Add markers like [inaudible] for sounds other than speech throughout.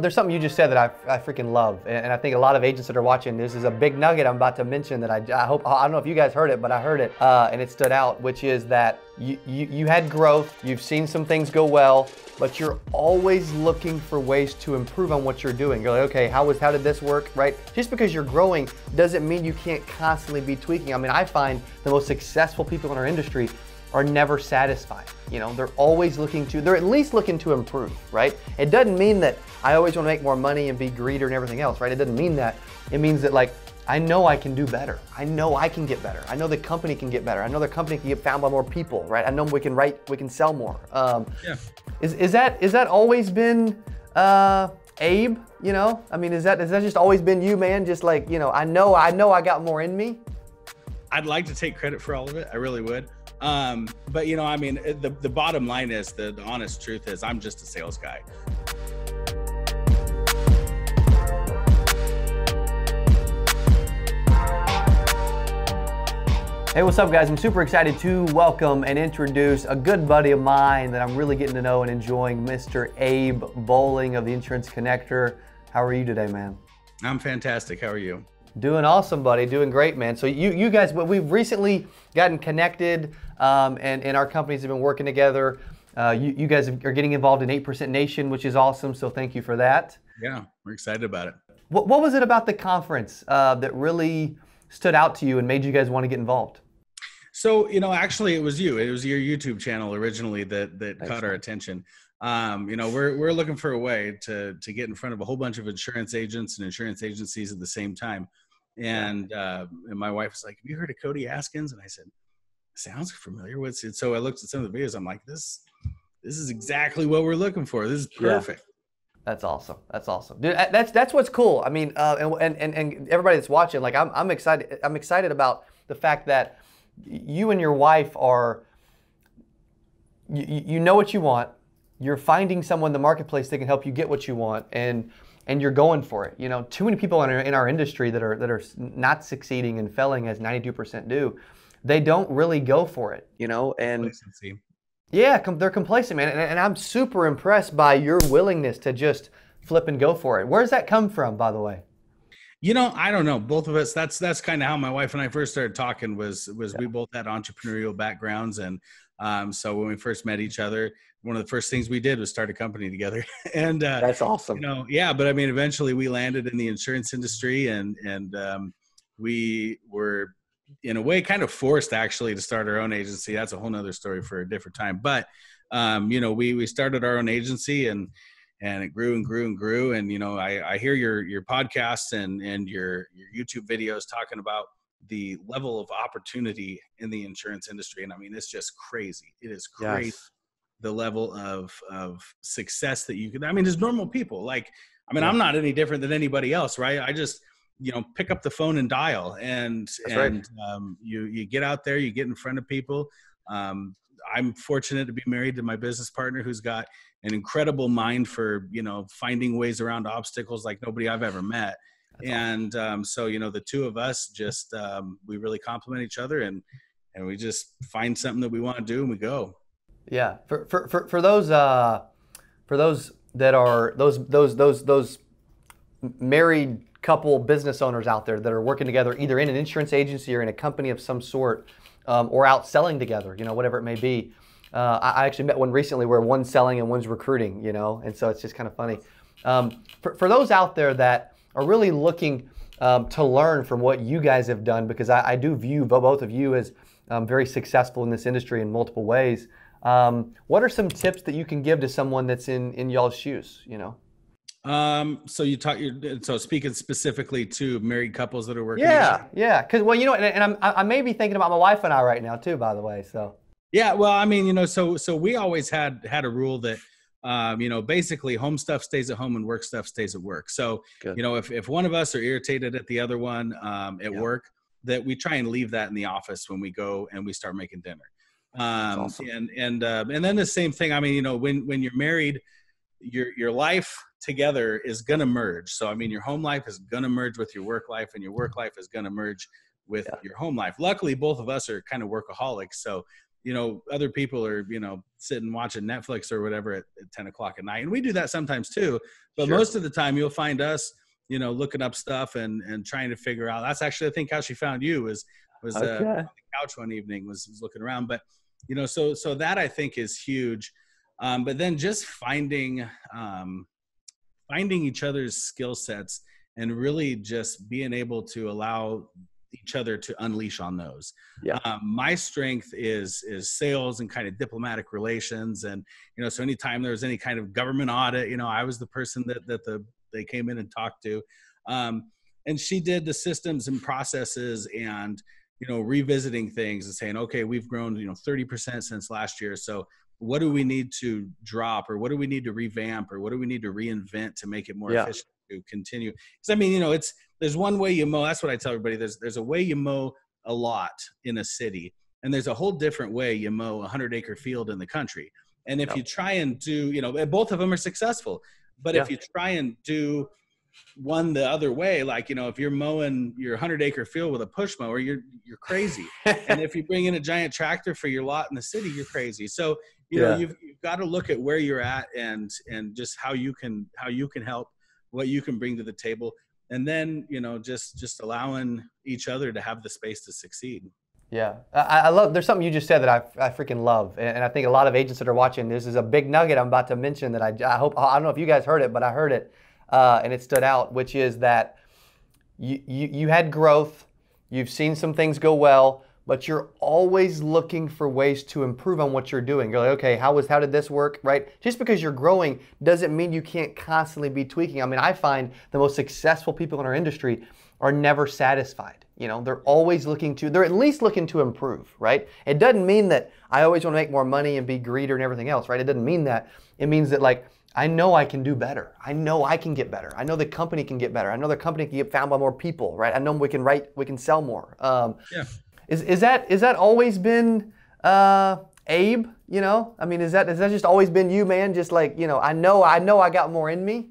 There's something you just said that I, I freaking love, and I think a lot of agents that are watching, this is a big nugget I'm about to mention that I, I hope, I don't know if you guys heard it, but I heard it, uh, and it stood out, which is that you, you, you had growth, you've seen some things go well, but you're always looking for ways to improve on what you're doing. You're like, okay, how was, how did this work, right? Just because you're growing doesn't mean you can't constantly be tweaking. I mean, I find the most successful people in our industry are never satisfied. You know, they're always looking to, they're at least looking to improve, right? It doesn't mean that I always want to make more money and be greedier and everything else, right? It doesn't mean that. It means that like, I know I can do better. I know I can get better. I know the company can get better. I know the company can get found by more people, right? I know we can write, we can sell more. Um, yeah. Is, is that is that always been uh, Abe? You know, I mean, is that is that just always been you, man? Just like you know, I know I know I got more in me. I'd like to take credit for all of it. I really would. Um, but you know, I mean, the the bottom line is the, the honest truth is I'm just a sales guy. Hey, what's up, guys? I'm super excited to welcome and introduce a good buddy of mine that I'm really getting to know and enjoying, Mr. Abe Boling of the Insurance Connector. How are you today, man? I'm fantastic. How are you? Doing awesome, buddy. Doing great, man. So you, you guys, we've recently gotten connected, um, and and our companies have been working together. Uh, you, you guys are getting involved in 8% Nation, which is awesome. So thank you for that. Yeah, we're excited about it. What, what was it about the conference uh, that really stood out to you and made you guys want to get involved? So you know, actually, it was you. It was your YouTube channel originally that that caught our attention. Um, you know, we're we're looking for a way to to get in front of a whole bunch of insurance agents and insurance agencies at the same time. And, uh, and my wife was like, "Have you heard of Cody Askins?" And I said, "Sounds familiar." What's it? So I looked at some of the videos. I'm like, "This, this is exactly what we're looking for. This is perfect." Yeah. That's awesome. That's awesome, dude. That's that's what's cool. I mean, uh, and, and and everybody that's watching, like, I'm I'm excited. I'm excited about the fact that you and your wife are. You, you know what you want. You're finding someone in the marketplace that can help you get what you want, and and you're going for it. You know, too many people in our, in our industry that are that are not succeeding and failing as 92% do, they don't really go for it. You know, and yeah, com- they're complacent, man. And, and I'm super impressed by your willingness to just flip and go for it. Where does that come from, by the way? You know, I don't know. Both of us. That's that's kind of how my wife and I first started talking. Was was yeah. we both had entrepreneurial backgrounds, and um, so when we first met each other, one of the first things we did was start a company together. [laughs] and uh, that's awesome. You know, yeah. But I mean, eventually we landed in the insurance industry, and and um, we were in a way kind of forced actually to start our own agency. That's a whole nother story for a different time. But um, you know, we we started our own agency and and it grew and grew and grew. And you know, I, I hear your your podcasts and and your your YouTube videos talking about the level of opportunity in the insurance industry and i mean it's just crazy it is crazy yes. the level of of success that you can i mean as normal people like i mean yeah. i'm not any different than anybody else right i just you know pick up the phone and dial and That's and right. um, you you get out there you get in front of people. Um, i'm fortunate to be married to my business partner who's got an incredible mind for you know finding ways around obstacles like nobody i've ever met. That's and um, so you know the two of us just um, we really complement each other and and we just find something that we want to do and we go. Yeah for for for, for those uh for those that are those those those those married couple business owners out there that are working together either in an insurance agency or in a company of some sort um, or out selling together you know whatever it may be uh, I, actually met one recently where one's selling and one's recruiting you know and so it's just kind of funny um, for, for those out there that are really looking um, to learn from what you guys have done because I, I do view both of you as um, very successful in this industry in multiple ways. Um, what are some tips that you can give to someone that's in in y'all's shoes? You know. Um, so you talk, so speaking specifically to married couples that are working. Yeah, yeah. Cause well, you know, and, and I'm, I may be thinking about my wife and I right now too, by the way. So. Yeah, well, I mean, you know, so so we always had had a rule that um, you know, basically home stuff stays at home and work stuff stays at work. So, Good. you know, if, if one of us are irritated at the other one um, at work, that we try and leave that in the office when we go and we start making dinner. Um, awesome. and, and, uh, and then the same thing, I mean, you know, when, when you're married, your, your life together is going to merge. So, I mean, your home life is going to merge with your work life and your work life is going to merge with yeah. your home life. Luckily, both of us are kind of workaholics. So you know other people are you know sitting watching netflix or whatever at, at 10 o'clock at night and we do that sometimes too but sure. most of the time you'll find us you know looking up stuff and and trying to figure out that's actually i think how she found you was was uh, okay. uh, on the couch one evening was, was looking around but you know so so that i think is huge um, but then just finding um, finding each other's skill sets and really just being able to allow each other to unleash on those. Yeah. Um, my strength is is sales and kind of diplomatic relations, and you know, so anytime there was any kind of government audit, you know, I was the person that that the they came in and talked to, um, and she did the systems and processes and you know revisiting things and saying, okay, we've grown you know thirty percent since last year, so what do we need to drop or what do we need to revamp or what do we need to reinvent to make it more yeah. efficient to continue because i mean you know it's there's one way you mow that's what i tell everybody there's there's a way you mow a lot in a city and there's a whole different way you mow a 100 acre field in the country and if yep. you try and do you know both of them are successful but yeah. if you try and do one the other way like you know if you're mowing your 100 acre field with a push mower you're you're crazy [laughs] and if you bring in a giant tractor for your lot in the city you're crazy so you yeah. know you've, you've got to look at where you're at and and just how you can how you can help what you can bring to the table and then you know just just allowing each other to have the space to succeed yeah i, I love there's something you just said that i, I freaking love and, and, i think a lot of agents that are watching this is a big nugget i'm about to mention that i, I hope i don't know if you guys heard it but i heard it uh, and it stood out which is that you, you you had growth you've seen some things go well but you're always looking for ways to improve on what you're doing. You're like, okay, how was how did this work, right? Just because you're growing doesn't mean you can't constantly be tweaking. I mean, I find the most successful people in our industry are never satisfied. You know, they're always looking to, they're at least looking to improve, right? It doesn't mean that I always want to make more money and be greedier and everything else, right? It doesn't mean that. It means that like I know I can do better. I know I can get better. I know the company can get better. I know the company can get found by more people, right? I know we can write, we can sell more. Um, yeah. Is, is that is that always been uh, Abe? You know, I mean, is that is that just always been you, man? Just like you know, I know I know I got more in me.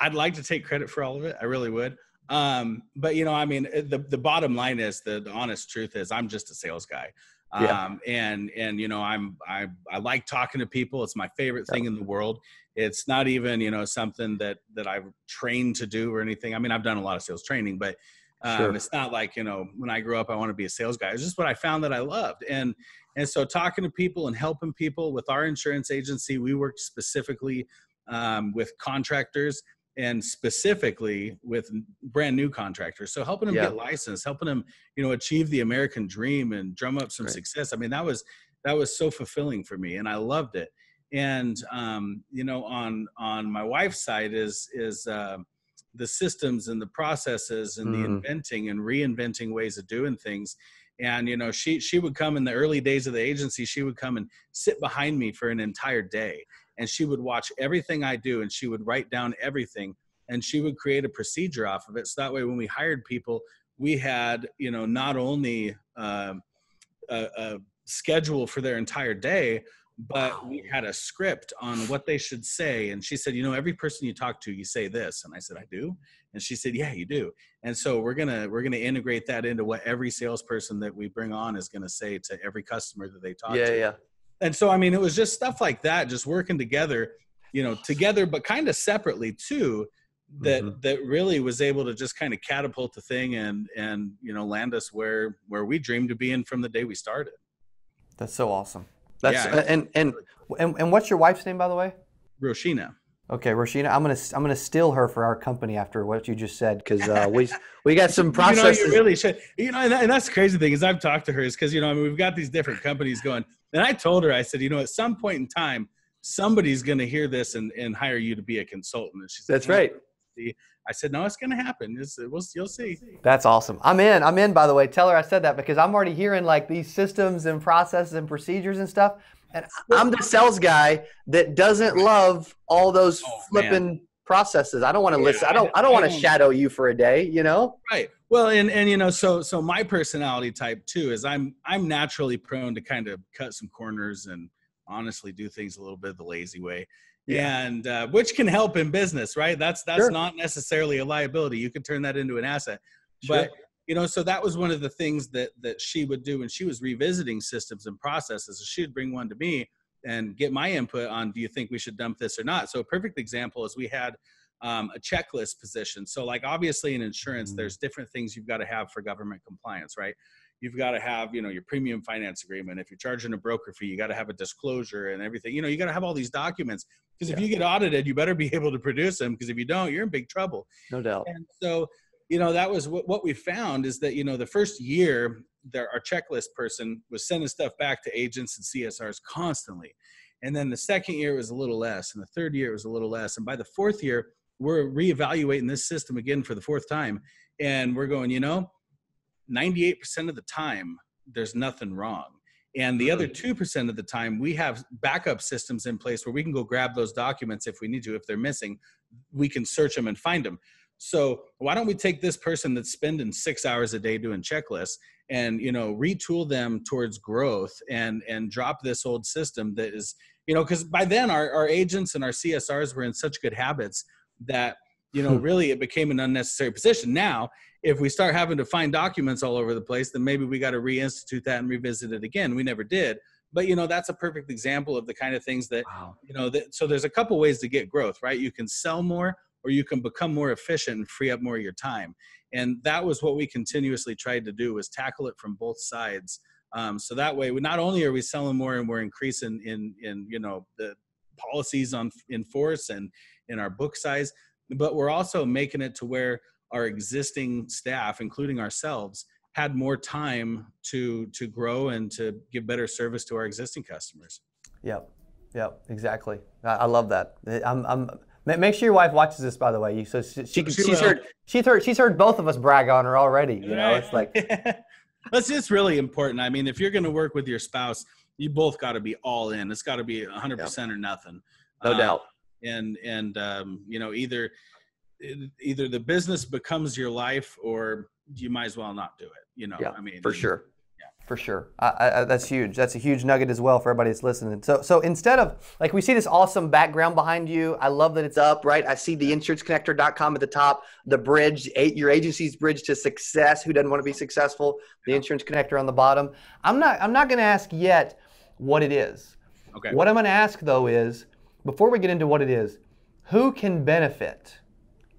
I'd like to take credit for all of it. I really would. Um, but you know, I mean, the the bottom line is the, the honest truth is I'm just a sales guy. Um, yeah. and and you know, I'm I I like talking to people. It's my favorite thing in the world. It's not even you know something that that I've trained to do or anything. I mean, I've done a lot of sales training, but um, sure. It's not like, you know, when I grew up, I want to be a sales guy. It's just what I found that I loved. And, and so talking to people and helping people with our insurance agency, we worked specifically um, with contractors and specifically with brand new contractors. So helping them yeah. get licensed, helping them, you know, achieve the American dream and drum up some right. success. I mean, that was, that was so fulfilling for me and I loved it. And, um, you know, on, on my wife's side is, is, uh, the systems and the processes and mm. the inventing and reinventing ways of doing things. And you know she she would come in the early days of the agency she would come and sit behind me for an entire day. And she would watch everything i do and she would write down everything and she would create a procedure off of it. So that way when we hired people we had you know not only uh, a, a schedule for their entire day but we had a script on what they should say and she said you know every person you talk to you say this. And i said i do? And she said yeah you do. And so we're gonna we're gonna integrate that into what every salesperson that we bring on is gonna say to every customer that they talk yeah, to. yeah. Yeah and so i mean it was just stuff like that just working together you know together but kind of separately too that mm-hmm. that really was able to just kind of catapult the thing and and you know land us where where we dreamed of being from the day we started. That's so awesome that's yeah, and, and and and what's your wife's name by the way? Roshina. Okay, Roshina, I'm gonna I'm gonna steal her for our company after what you just said because uh, we [laughs] we got some processes. you know, you really should. You know, and, that's the crazy thing is I've talked to her is because you know I mean we've got these different companies going, and I told her I said you know at some point in time somebody's gonna hear this and and hire you to be a consultant. And she said, that's right. I said, no, it's going to happen. It's, we'll, you'll see. That's awesome. I'm in. I'm in, by the way. Tell her I said that because I'm already hearing like these systems and processes and procedures and stuff. And I'm the sales guy that doesn't love all those oh, flipping man. processes. I don't want to yeah, listen. I don't. I don't want to shadow you for a day. You know. Right. Well, and and you know, so so my personality type too is I'm I'm naturally prone to kind of cut some corners and honestly do things a little bit the lazy way yeah. and uh, which can help in business right that's that's sure. not necessarily a liability you can turn that into an asset sure. but you know so that was one of the things that that she would do when she was revisiting systems and processes so she'd bring one to me and get my input on do you think we should dump this or not so a perfect example is we had um, a checklist position so like obviously in insurance mm-hmm. there's different things you've got to have for government compliance right you've got to have you know your premium finance agreement. If you're charging a broker fee you got to have a disclosure and everything. You know you got to have all these documents because if you get audited you better be [laughs] able to produce them because if you don't you're in big trouble. No doubt. And so you know that was what, what we found is that you know the first year there our checklist person was sending stuff back to agents and csrs constantly. And then the second year was a little less and the third year was a little less. And by the fourth year we're reevaluating this system again for the fourth time. And we're going you know 98% of the time there's nothing wrong. And the mm-hmm. other 2% of the time we have backup systems in place where we can go grab those documents if we need to if they're missing. We can search them and find them so why don't we take this person that's spending six hours a day doing checklists and you know retool them towards growth and and drop this old system that is you know because by then our, our agents and our csrs were in such good habits that you know [laughs] really it became an unnecessary position. Now if we start having to find documents all over the place then maybe we got to reinstitute that and revisit it again. We never did. But you know that's a perfect example of the kind of things that wow. you know that, so there's a couple ways to get growth right? You can sell more or you can become more efficient and free up more of your time. And that was what we continuously tried to do was tackle it from both sides. Um, so that way we not only are we selling more and we're increasing in in you know the policies on in force and in our book size but we're also making it to where our existing staff including ourselves had more time to to grow and to give better service to our existing customers yep yep exactly i, I love that i'm i'm Make sure your wife watches this, by the way. So she, she, she she's heard she's heard she's heard both of us brag on her already. You know, it's like [laughs] that's just really important. I mean, if you're going to work with your spouse, you both got to be all in. It's got to be 100 yeah. percent or nothing. No uh, doubt. And and um, you know, either either the business becomes your life, or you might as well not do it. You know, yeah, I mean, for sure. For sure, I, I, that's huge. That's a huge nugget as well for everybody that's listening. So, so instead of like we see this awesome background behind you, I love that it's up. Right, I see the insuranceconnector.com at the top, the bridge, eight, your agency's bridge to success. Who doesn't want to be successful? The insurance connector on the bottom. I'm not. I'm not going to ask yet what it is. Okay. What I'm going to ask though is before we get into what it is, who can benefit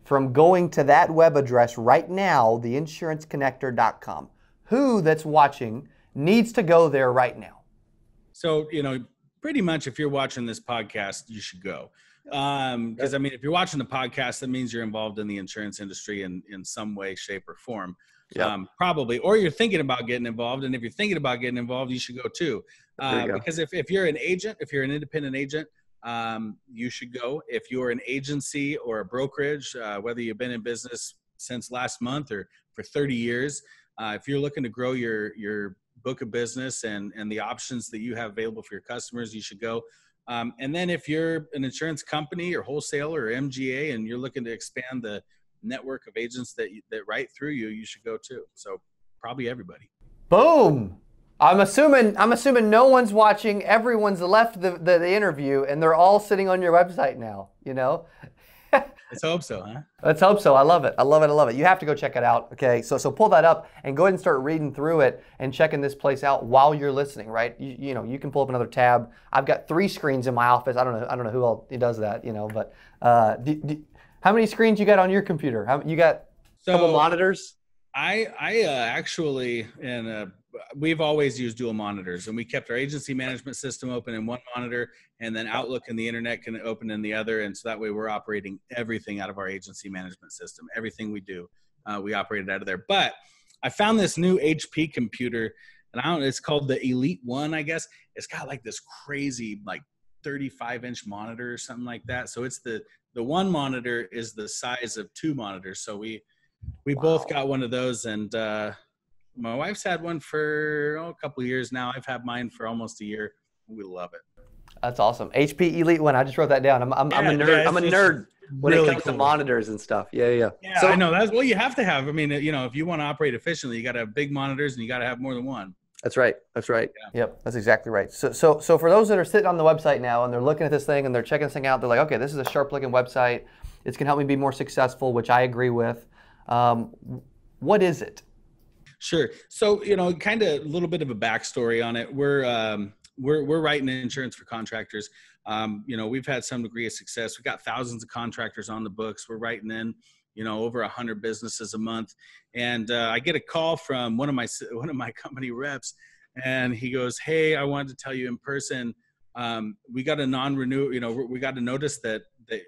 from going to that web address right now, theinsuranceconnector.com? Who that's watching? needs to go there right now? So, you know, pretty much if you're watching this podcast, you should go. Um, because I mean, if you're watching the podcast, that means you're involved in the insurance industry in, in some way, shape, or form. Yep. Um, probably, or you're thinking about getting involved. And if you're thinking about getting involved, you should go too. Uh, go. Because if, if you're an agent, if you're an independent agent, um, you should go. If you're an agency or a brokerage, uh, whether you've been in business since last month or for 30 years, uh, if you're looking to grow your your book of business and and the options that you have available for your customers you should go. Um, and then if you're an insurance company or wholesaler or mga and you're looking to expand the network of agents that that write through you you should go too. So probably everybody. Boom i'm assuming i'm assuming no one's watching everyone's left the, the, the interview and they're all sitting on your website now you know [laughs] Let's hope so, huh? Let's hope so. I love it. I love it. I love it. You have to go check it out. Okay, so so pull that up and go ahead and start reading through it and checking this place out while you're listening. Right? You, you know, you can pull up another tab. I've got three screens in my office. I don't know. I don't know who all does that. You know, but uh, do, do, how many screens you got on your computer? How you got? So, couple monitors. I I uh, actually in a we've always used dual monitors and we kept our agency management system open in one monitor and then outlook and the internet can open in the other and so that way we're operating everything out of our agency management system everything we do uh, we operated out of there. But i found this new hp computer and i don't it's called the elite one i guess. It's got like this crazy like 35 inch monitor or something like that. So it's the the one monitor is the size of two monitors. So we we wow. both got one of those and uh my wife's had one for oh, a couple years now. I've had mine for almost a year. We love it. That's awesome. HP Elite One. I just wrote that down. I'm, I'm, yeah, I'm a nerd. Yeah, I'm a nerd when really it comes cool. to monitors and stuff. Yeah, yeah. Yeah, so, I know. That's what you have to have. I mean, you know, if you want to operate efficiently, you got to have big monitors and you got to have more than one. That's right. That's right. Yeah. Yep. That's exactly right. So, so, so for those that are sitting on the website now and they're looking at this thing and they're checking this thing out, they're like, okay, this is a sharp looking website. It's gonna help me be more successful, which I agree with. Um, what is it? Sure. So you know, kind of a little bit of a backstory on it. We're um, we're we're writing insurance for contractors. Um, you know, we've had some degree of success. We've got thousands of contractors on the books. We're writing in, you know, over a hundred businesses a month. And uh, I get a call from one of my [laughs] one of my company reps, and he goes, "Hey, I wanted to tell you in person. Um, we got a non-renew. You know, we got a notice that that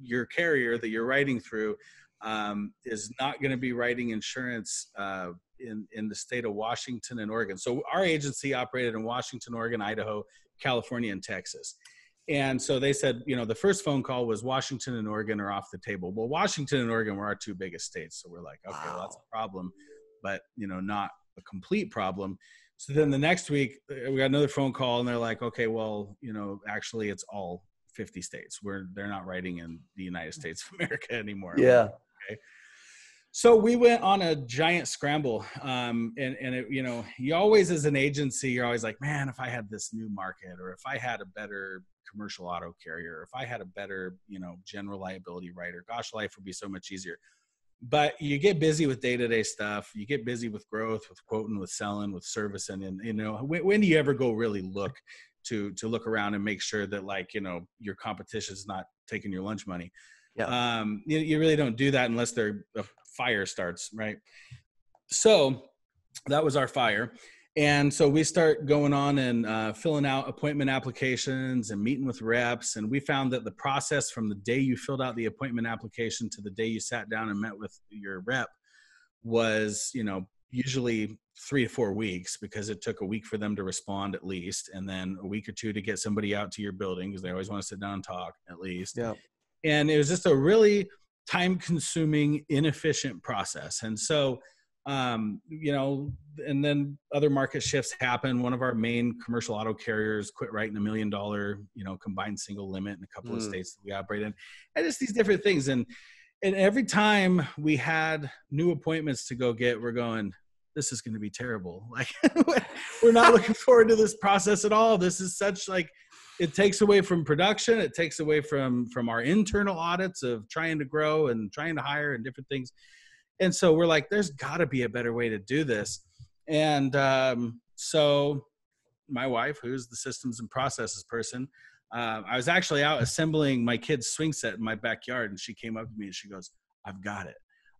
your carrier that you're writing through um, is not going to be writing insurance uh, in in the state of Washington and Oregon. So our agency operated in Washington, Oregon, Idaho, California, and Texas. And so they said, you know, the first phone call was Washington and Oregon are off the table. Well, Washington and Oregon were our two biggest states. So we're like, okay, wow. well, that's a problem, but, you know, not a complete problem. So then the next week, uh, we got another phone call and they're like, okay, well, you know, actually it's all 50 states where they're not writing in the United States of America [laughs] anymore. Yeah. Okay so we went on a giant scramble um, and, and it, you know you always as an agency you're always like man if i had this new market or if i had a better commercial auto carrier if i had a better you know general liability writer gosh life would be so much easier. But you get busy with day-to-day stuff. You get busy with growth with quoting with selling with servicing and you know when, when do you ever go really look to to look around and make sure that like you know your competition is not taking your lunch money? Yeah. Um, you, you really don't do that unless they're a fire starts, right? So that was our fire. And so we start going on and uh, filling out appointment applications and meeting with reps. And we found that the process from the day you filled out the appointment application to the day you sat down and met with your rep was, you know, usually three to four weeks because it took a week for them to respond at least, and then a week or two to get somebody out to your building because they always want to sit down and talk at least. Yeah. And it was just a really time consuming, inefficient process. And so, um, you know, and then other market shifts happen. One of our main commercial auto carriers quit writing a million dollar, you know, combined single limit in a couple mm. of states that we operate in, and just these different things. And and every time we had new appointments to go get, we're going, this is going to be terrible. [laughs] Like we're not looking forward to this process at all. This is such like it takes away from production it takes away from from our internal audits of trying to grow and trying to hire and different things. And so we're like there's got to be a better way to do this. And um, so my wife who's the systems and processes person uh, i was actually out assembling my kid's swing set in my backyard and she came up to me and she goes i've got it.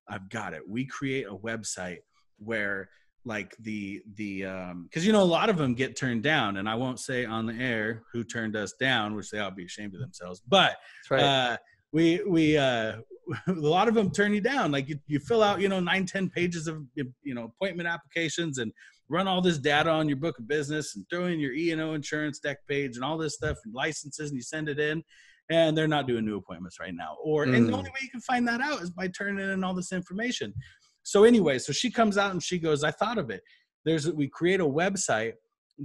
I've got it. We create a website where like the the um because you know a lot of them get turned down and i won't say on the air who turned us down which they ought to be ashamed of themselves but right. uh we we uh [laughs] a lot of them turn you down like you, you fill out you know nine ten pages of you know appointment applications and run all this data on your book of business and throw in your e&o insurance dec page and all this stuff and licenses and you send it in and they're not doing new appointments right now or mm. and the mm. only way you can find that out is by turning in all this information so anyway, so she comes out and she goes, I thought of it. There's we create a website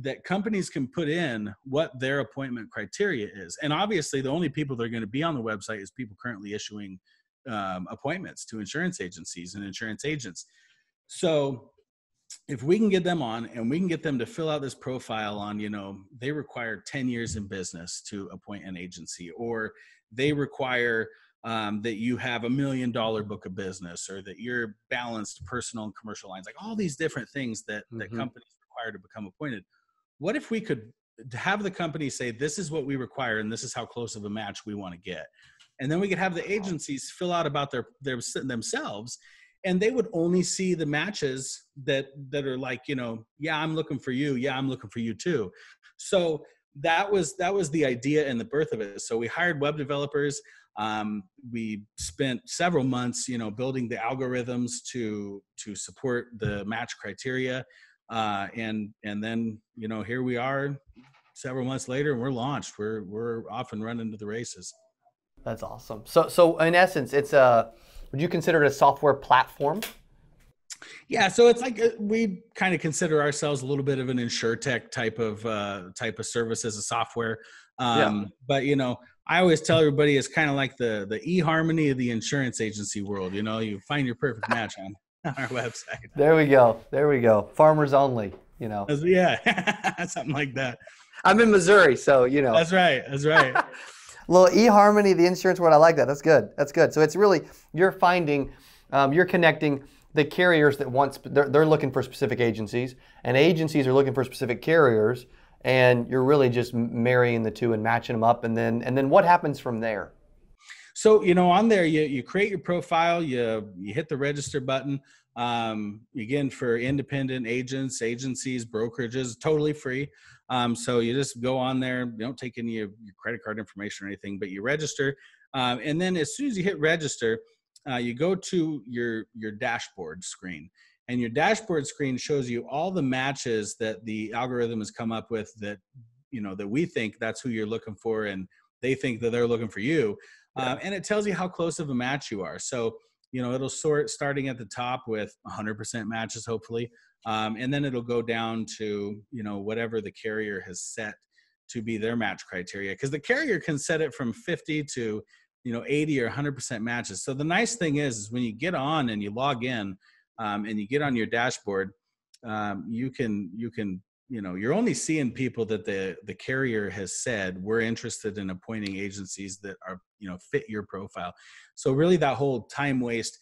that companies can put in what their appointment criteria is. And obviously the only people that are going to be on the website is people currently issuing um, appointments to insurance agencies and insurance agents. So if we can get them on and we can get them to fill out this profile on, you know, they require 10 years in business to appoint an agency or they require um, that you have a million dollar book of business or that you're balanced personal and commercial lines like all these different things that mm-hmm. that companies require to become appointed. What if we could have the company say this is what we require and this is how close of a match we want to get. And then we could have the agencies fill out about their, their themselves and they would only see the matches that that are like you know yeah i'm looking for you. Yeah i'm looking for you too. So that was that was the idea and the birth of it. So we hired web developers um, we spent several months, you know, building the algorithms to to support the match criteria, uh, and and then you know here we are, several months later, and we're launched. We're we're off and running to the races. That's awesome. So so in essence, it's a would you consider it a software platform? Yeah, so it's like uh, we kind of consider ourselves a little bit of an insurtech type of uh, type of service as a software. Um, yeah. But you know, I always tell everybody it's kind of like the the eHarmony of the insurance agency world. You know, you find your perfect [laughs] match on, on our website. There we go. There we go. Farmers only. You know. Yeah, [laughs] something like that. I'm in Missouri, so you know. That's right. That's right. [laughs] little eHarmony, of the insurance world. I like that. That's good. That's good. So it's really you're finding, um, you're connecting the carriers that want they're, they're looking for specific agencies, and agencies are looking for specific carriers, and you're really just marrying the two and matching them up, and then and then what happens from there? So you know, on there, you you create your profile, you you hit the register button. Um, again, for independent agents, agencies, brokerages, totally free. Um, so you just go on there. You don't take any of your credit card information or anything, but you register. Um, and then as soon as you hit register, uh, you go to your your dashboard screen, and your dashboard screen shows you all the matches that the algorithm has come up with that you know that we think that's who you're looking for, and they think that they're looking for you. Yeah. Um, and it tells you how close of a match you are. So you know it'll sort starting at the top with 100% matches hopefully um, and then it'll go down to you know whatever the carrier has set to be their match criteria because the carrier can set it from 50 to you know 80 or 100% matches so the nice thing is, is when you get on and you log in um, and you get on your dashboard um, you can you can you know you're only seeing people that the the carrier has said we're interested in appointing agencies that are you know fit your profile so really that whole time waste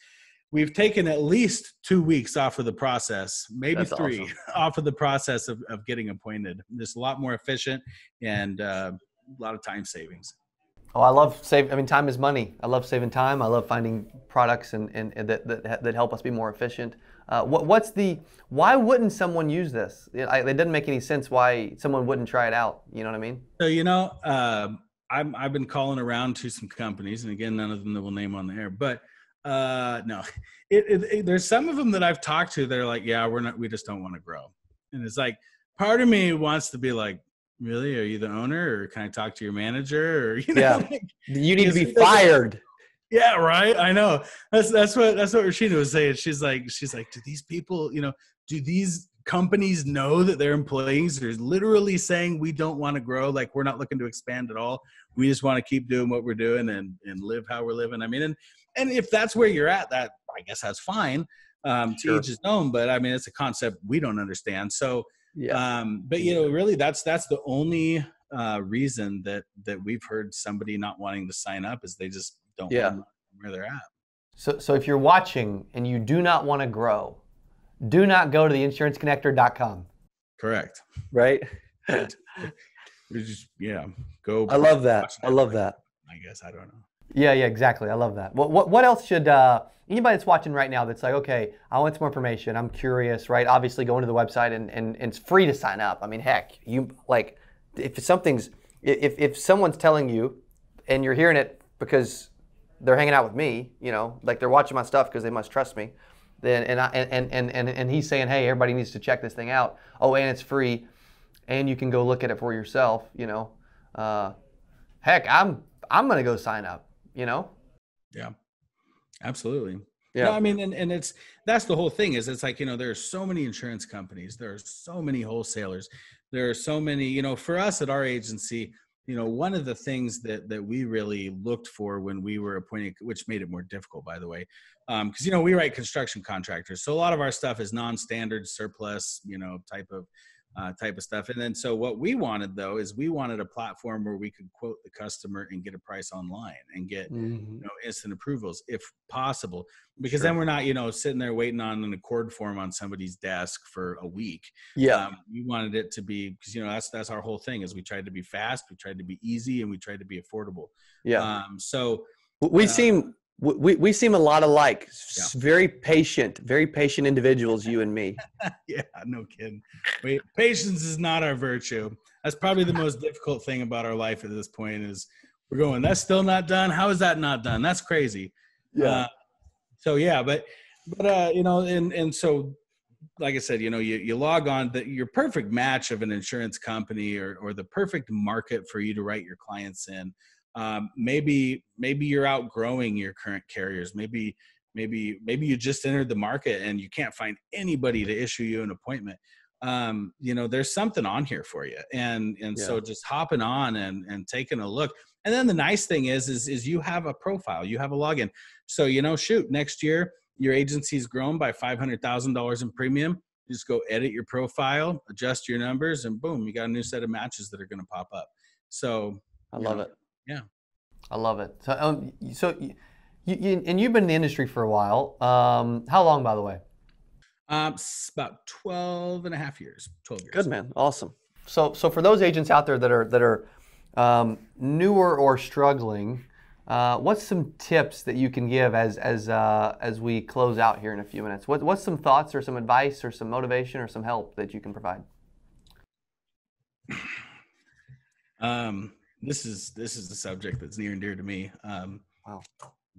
we've taken at least two weeks off of the process, maybe That's three awesome. [laughs] off of the process of, of getting appointed. It's a lot more efficient and uh, a lot of time savings. Oh, I love save. I mean, time is money. I love saving time. I love finding products and, and, and that, that, that help us be more efficient. Uh, what, what's the? Why wouldn't someone use this? It, I, it doesn't make any sense why someone wouldn't try it out. You know what I mean? So you know, uh, I'm, I've been calling around to some companies, and again, none of them that we'll name on the air, but uh, no, [laughs] it, it, there's some of them that I've talked to. They're like, yeah, we're not. We just don't want to grow. And it's like, part of me wants to be like, really? Are you the owner, or can I talk to your manager? Or [laughs] you know, yeah, like, you need to be fired. Yeah, right. I know. That's that's what that's what Rashida was saying. She's like, she's like, do these people, you know, do these companies know that their employees are literally saying we don't want to grow like we're not looking to expand at all we just want to keep doing what we're doing and and live how we're living i mean and and if that's where you're at, that I guess that's fine. Um, to each his own, but I mean, it's a concept we don't understand. So, yeah. um, but you know, really, that's that's the only uh, reason that that we've heard somebody not wanting to sign up is they just don't yeah. where they're at. So, so if you're watching and you do not want to grow, do not go to the insuranceconnector.com. Correct. Right. just yeah, go. I love that. I love that. I guess I don't know. Yeah, yeah, exactly. I love that. What, what, what else should uh, anybody that's watching right now that's like, okay, I want some more information. I'm curious, right? Obviously, go into the website and, and, and it's free to sign up. I mean, heck, you like if something's if if someone's telling you and you're hearing it because they're hanging out with me, you know, like they're watching my stuff because they must trust me. Then and I and, and and and he's saying, hey, everybody needs to check this thing out. Oh, and it's free, and you can go look at it for yourself. You know, uh, heck, I'm I'm gonna go sign up you know? Yeah, absolutely. Yeah. No, I mean, and, and it's that's the whole thing is it's like, you know, there are so many insurance companies, there are so many wholesalers, there are so many, you know, for us at our agency, you know, one of the things that that we really looked for when we were appointing, which made it more difficult, by the way, because um, you know we write construction contractors, so a lot of our stuff is non-standard surplus, you know, type of uh, type of stuff. And then so what we wanted though is we wanted a platform where we could quote the customer and get a price online and get mm-hmm. you know instant approvals if possible. Because sure. then we're not you know sitting there waiting on an ACORD form on somebody's desk for a week. Yeah, um, we wanted it to be because you know that's that's our whole thing is we tried to be fast, we tried to be easy, and we tried to be affordable. Yeah. Um, so we uh, seem we, we seem a lot alike. Yeah. Very patient, very patient individuals, you and me. [laughs] yeah, no kidding. Wait, patience is not our virtue. That's probably the most difficult thing about our life at this point is we're going, that's still not done. How is that not done? That's crazy. Yeah. Uh, so yeah, but but uh, you know, and and so like I said, you know, you, you log on that your perfect match of an insurance company or or the perfect market for you to write your clients in um, maybe maybe you're outgrowing your current carriers. Maybe maybe maybe you just entered the market and you can't find anybody to issue you an appointment. Um, you know there's something on here for you. And and yeah. so just hopping on and and taking a look. And then the nice thing is is is you have a profile. You have a login. So you know shoot next year your agency's grown by $500000 in premium. Just go edit your profile adjust your numbers and boom you got a new set of matches that are going to pop up. So i love know, it yeah. I love it. So, um, so You, you, and you've been in the industry for a while. Um, how long, by the way? Um, about 12 and a half years. 12 years. Good man. Awesome. So, so for those agents out there that are that are um, newer or struggling, uh, what's some tips that you can give as as uh, as we close out here in a few minutes? What, what's some thoughts or some advice or some motivation or some help that you can provide? [sighs] Um, this is this is a subject that's near and dear to me. Um, wow.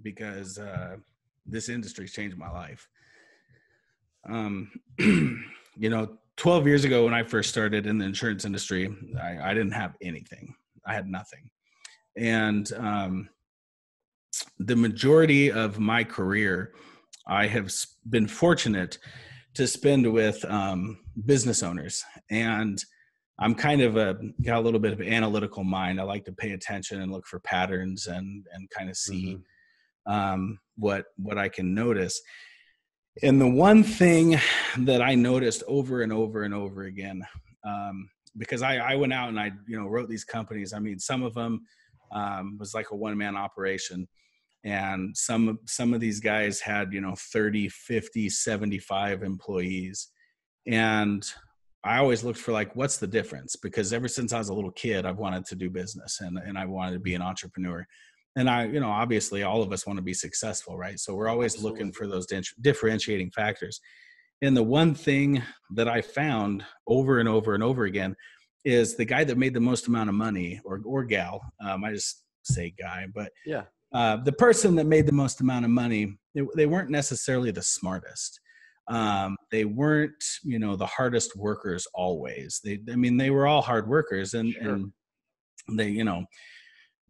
Because uh, this industry's changed my life. Um, [clears throat] you know, 12 years ago when I first started in the insurance industry, I, I didn't have anything. I had nothing, and um, the majority of my career, I have been fortunate to spend with um, business owners and I'm kind of a got a little bit of an analytical mind. I like to pay attention and look for patterns and and kind of see mm-hmm. um, what what I can notice. And the one thing that I noticed over and over and over again, um, because I, I went out and I you know wrote these companies. I mean, some of them um, was like a one man operation, and some some of these guys had you know 30, 50, 75 employees, and I always looked for like, what's the difference? Because ever since I was a little kid, I've wanted to do business and, and I wanted to be an entrepreneur. And I, you know, obviously all of us want to be successful, right? So we're always Absolutely. looking for those differentiating factors. And the one thing that I found over and over and over again is the guy that made the most amount of money or, or gal, um, I just say guy, but yeah, uh, the person that made the most amount of money, they, they weren't necessarily the smartest um, they weren't you know the hardest workers always they i mean they were all hard workers and sure. and they you know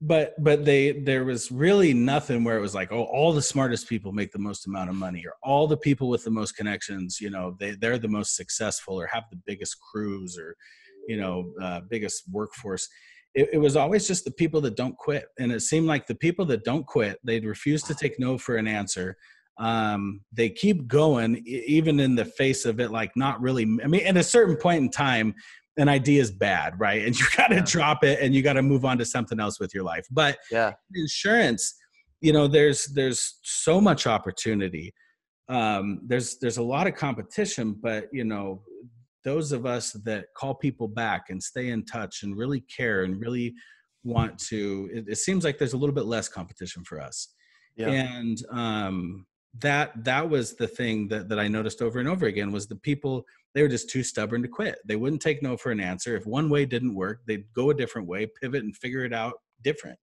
but but they there was really nothing where it was like oh all the smartest people make the most amount of money or all the people with the most connections you know they they're the most successful or have the biggest crews or you know uh, biggest workforce it, it, was always just the people that don't quit and it seemed like the people that don't quit they'd refuse to take no for an answer um, they keep going even in the face of it like not really i mean at a certain point in time an idea is bad right? And [laughs] you got to yeah. drop it and you got to move on to something else with your life. But yeah. insurance you know there's there's so much opportunity. Um, there's there's a lot of competition but you know those of us that call people back and stay in touch and really care and really want to it, it seems like there's a little bit less competition for us. Yeah. and um that that was the thing that, that i noticed over and over again was the people they were just too stubborn to quit. They wouldn't take no for an answer. If one way didn't work they'd go a different way pivot and figure it out different.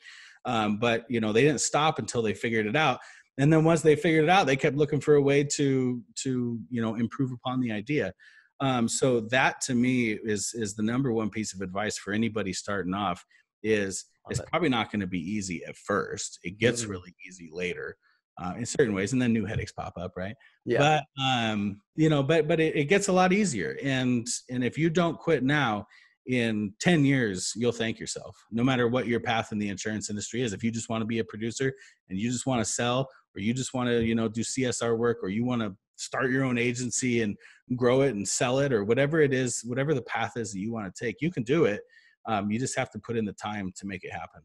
Um, but you know they didn't stop until they figured it out. And then once they figured it out they kept looking for a way to to you know improve upon the idea. Um, so that to me is is the number one piece of advice for anybody starting off is it's probably not going to be easy at first. It gets mm-hmm. really easy later uh, in certain ways, and then new headaches pop up, right? Yeah. But um, you know, but but it, it gets a lot easier, and and if you don't quit now, in 10 years you'll thank yourself no matter what your path in the insurance industry is. If you just want to be a producer and you just want to sell or you just want to you know do csr work or you want to start your own agency and grow it and sell it or whatever it is whatever the path is that you want to take you can do it. Um, you just have to put in the time to make it happen.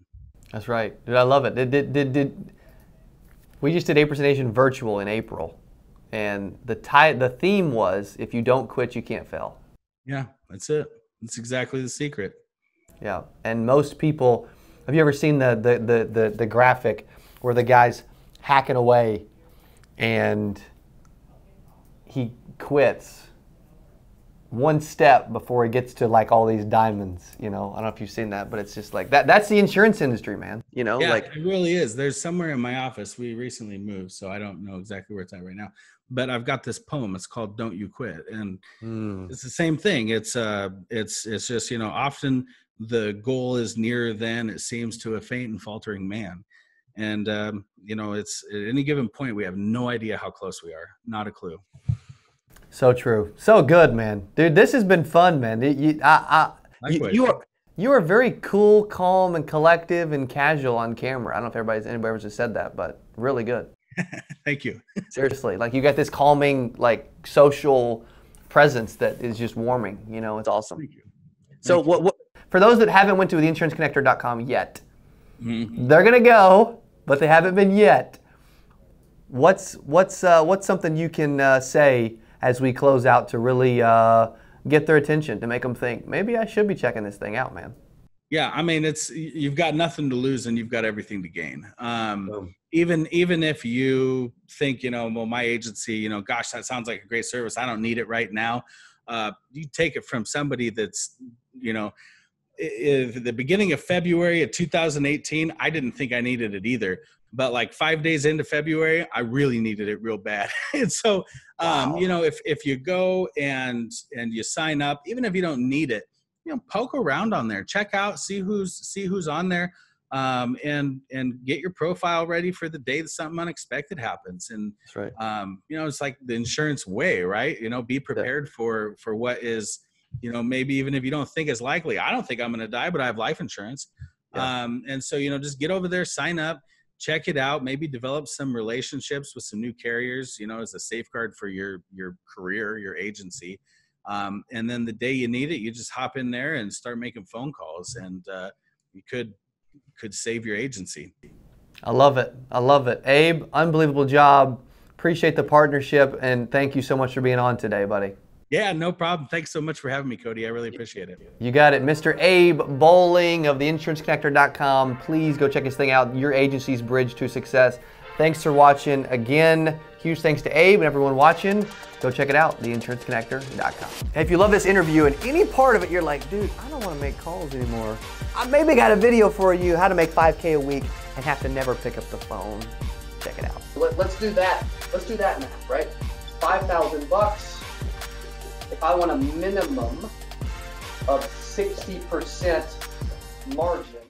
That's right. Dude i love it. Did, did, did, did we just did 8% Nation virtual in April, and the tie, the theme was if you don't quit, you can't fail. Yeah, that's it. That's exactly the secret. Yeah, and most people, have you ever seen the the the the, the graphic where the guy's hacking away, and he quits one step before it gets to like all these diamonds you know? I don't know if you've seen that but it's just like that that's the insurance industry man you know? Yeah, like it really is. There's somewhere in my office we recently moved so i don't know exactly where it's at right now but i've got this poem. It's called don't you quit and mm. it's the same thing. It's uh it's it's just you know often the goal is nearer than it seems to a faint and faltering man and um, you know it's at any given point we have no idea how close we are not a clue so true. So good, man. Dude, this has been fun, man. You, I, I, you, you, are you are very cool, calm, and collective and casual on camera. I don't know if everybody's anybody ever just said that, but really good. [laughs] Thank you. [laughs] Seriously, like you got this calming, like social presence that is just warming. You know, it's awesome. Thank you. So Thank what, what for those that haven't went to theinsuranceconnector.com yet, mm-hmm. they're gonna go, but they haven't been yet. what's what's uh, what's something you can uh, say as we close out to really uh, get their attention to make them think maybe I should be checking this thing out, man. Yeah, I mean, it's you've got nothing to lose and you've got everything to gain. Um, even even if you think, you know, well, my agency, you know, gosh, that sounds like a great service. I don't need it right now. Uh, you take it from somebody that's, you know, if the beginning of February of 2018, I didn't think I needed it either. But like five days into February, I really needed it real bad. [laughs] and so, um, wow. you know, if if you go and and you sign up, even if you don't need it, you know poke around on there check out see who's see who's on there um, and and get your profile ready for the day that something unexpected happens and That's right. um, you know it's like the insurance way right you know be prepared yeah. for for what is you know maybe even if you don't think is likely i don't think i'm going to die but i have life insurance yeah. um, and so you know just get over there sign up check it out maybe develop some relationships with some new carriers you know as a safeguard for your your career your agency um, and then the day you need it, you just hop in there and start making phone calls, and uh, you could could save your agency. I love it. I love it, Abe. Unbelievable job. Appreciate the partnership, and thank you so much for being on today, buddy. Yeah, no problem. Thanks so much for having me, Cody. I really appreciate it. You got it. Mr. Abe Boling of theinsuranceconnector.com. Please go check this thing out. Your agency's bridge to success. Thanks for watching. Again, huge thanks to Abe and everyone watching. Go check it out, theinsuranceconnector.com. If you love this interview and any part of it, you're like, dude, I don't want to make calls anymore. I maybe got a video for you, how to make 5K a week and have to never pick up the phone. Check it out. Let, us do that. Let's do that math, right? 5,000 bucks. If I want a minimum of 60% margin,